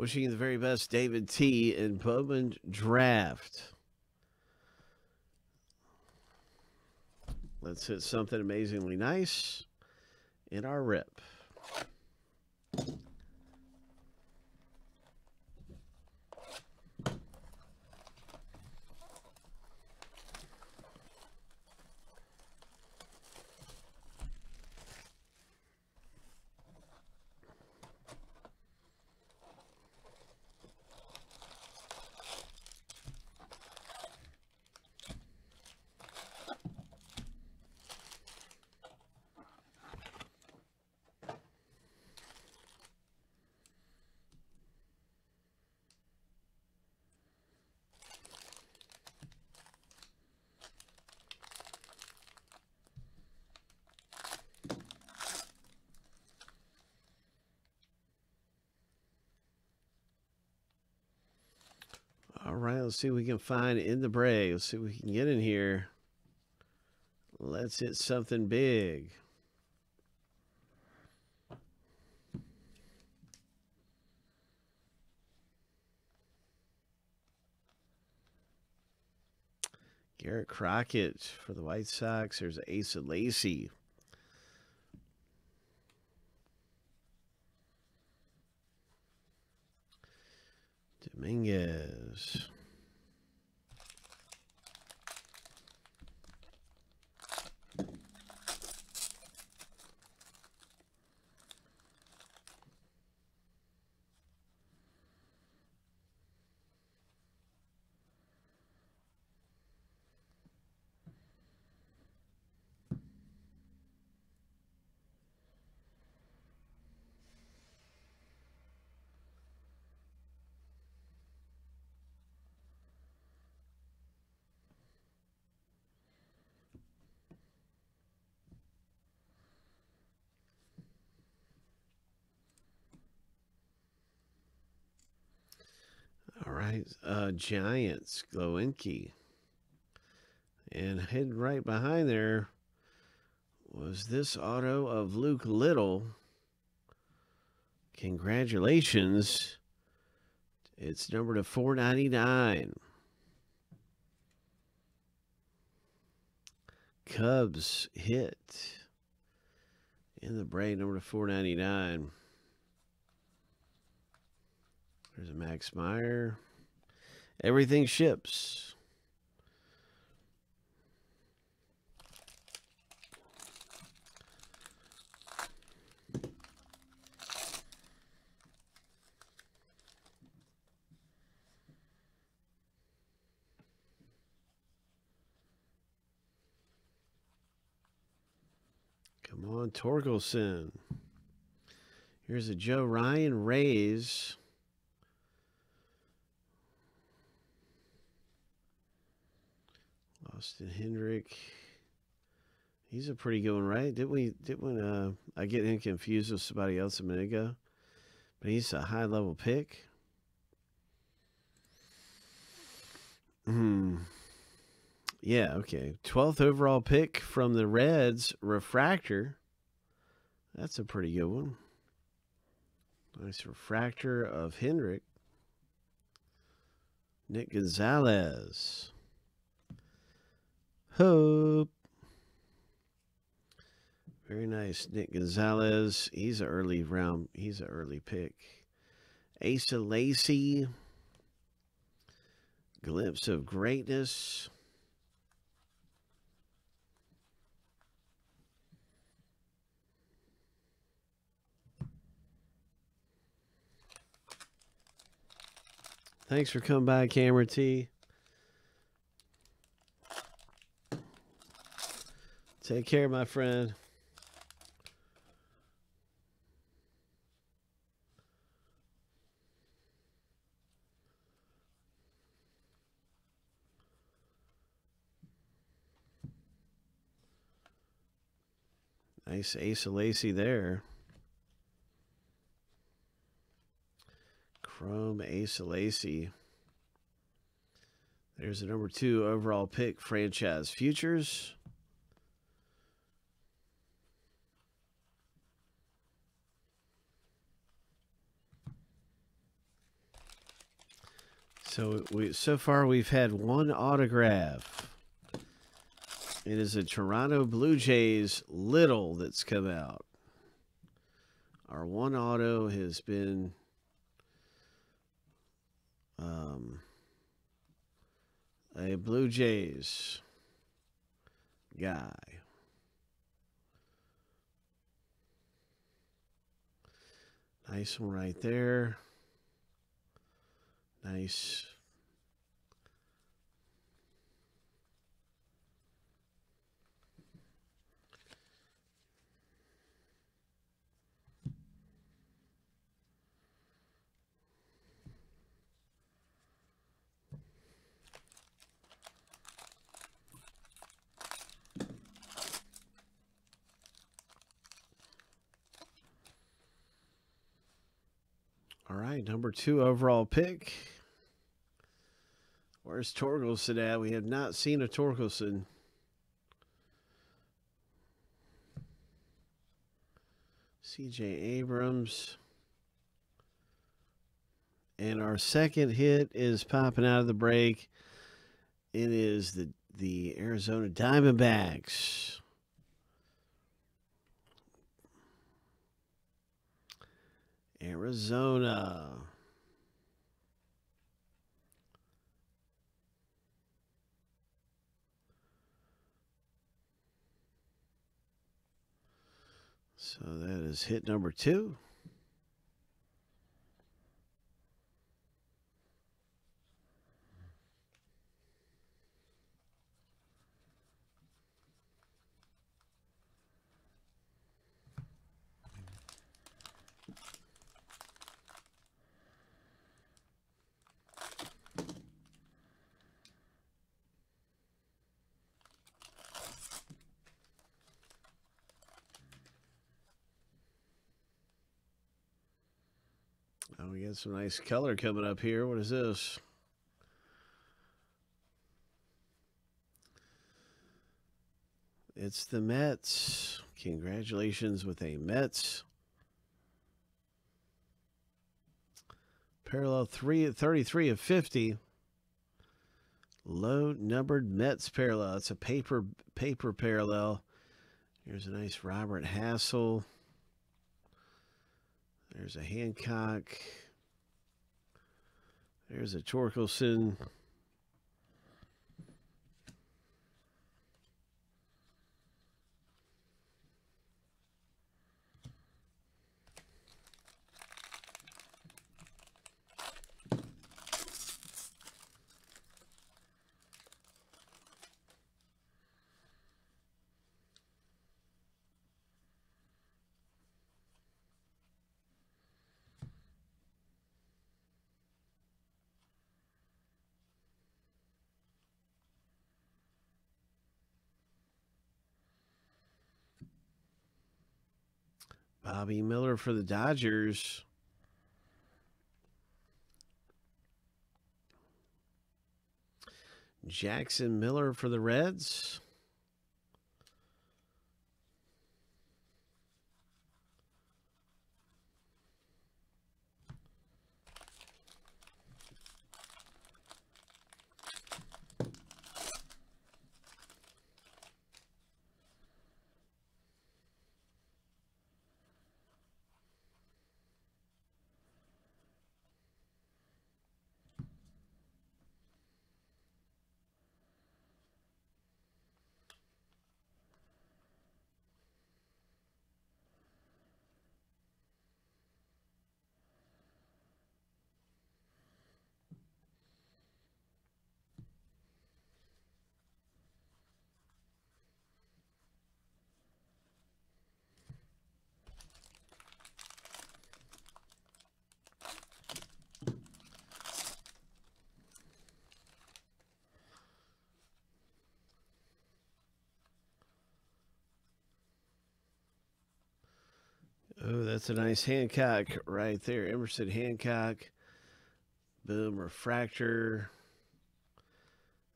Wishing you the very best, David T. in Bowman Draft. Let's hit something amazingly nice in our rip. All right, let's see what we can find in the break. Let's see what we can get in here. Let's hit something big. Garrett Crockett for the White Sox. There's Asa Lacy. Dominguez. Right, uh, Giants, Glowinky. And hidden right behind there was this auto of Luke Little. Congratulations. It's number to 499. Cubs hit in the brain, number to 499. There's a Max Meyer. Everything ships. Come on, Torkelson. Here's a Joe Ryan Rays. Austin Hendrick. He's a pretty good one, right? Didn't we did we uh I get him confused with somebody else a minute ago? But he's a high level pick. Hmm. Yeah, okay. 12th overall pick from the Reds, Refractor. That's a pretty good one. Nice refractor of Hendrick. Nick Gonzales. Hope. Very nice. Nick Gonzales. He's an early round. He's an early pick. Asa Lacy. Glimpse of greatness. Thanks for coming by, Camera T. Take care, my friend. Nice Ace of there. Chrome Ace of. There's a number two overall pick, franchise futures. So we so far we've had one autograph. It is a Toronto Blue Jays little that's come out. Our one auto has been um, a Blue Jays guy. Nice one right there. Nice. All right, number two overall pick. Where's Torkelson at? We have not seen a Torkelson. CJ Abrams. And our second hit is popping out of the break. It is the the Arizona Diamondbacks. Arizona. So that is hit number two. We got some nice color coming up here. What is this? It's the Mets. Congratulations with a Mets. Parallel three, 33 of 50. Low numbered Mets parallel. It's a paper paper parallel. Here's a nice Robert Hassell. There's a Hancock. There's a Torkelson. Bobby Miller for the Dodgers. Jackson Miller for the Reds. Oh, that's a nice Hancock right there. Emerson Hancock. Boom, refractor.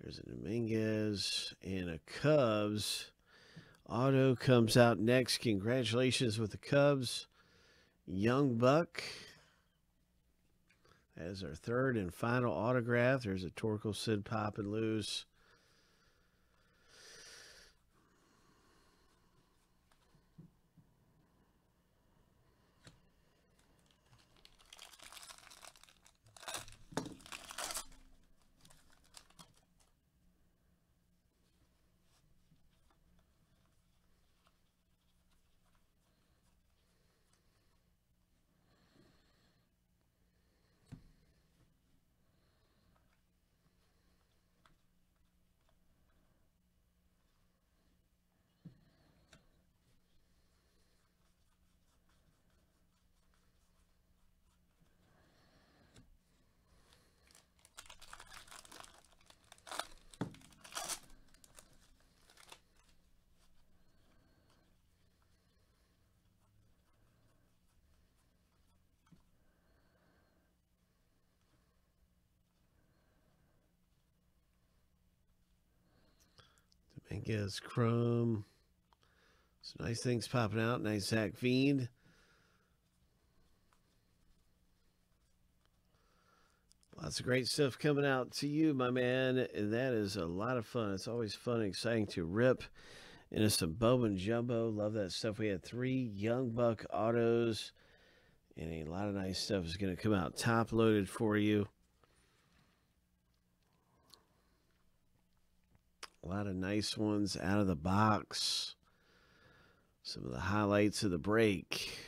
There's a Dominguez and a Cubs. Auto comes out next. Congratulations with the Cubs. Young Buck. as our third and final autograph. There's a Torkel Sid popping loose. Dominguez, Chrome. Some nice things popping out. Nice Zac Veen. Lots of great stuff coming out to you, my man. And that is a lot of fun. It's always fun and exciting to rip into some Bowman Jumbo. Love that stuff. We had three Young Buck autos. And a lot of nice stuff is going to come out top loaded for you. A lot of nice ones out of the box. Some of the highlights of the break.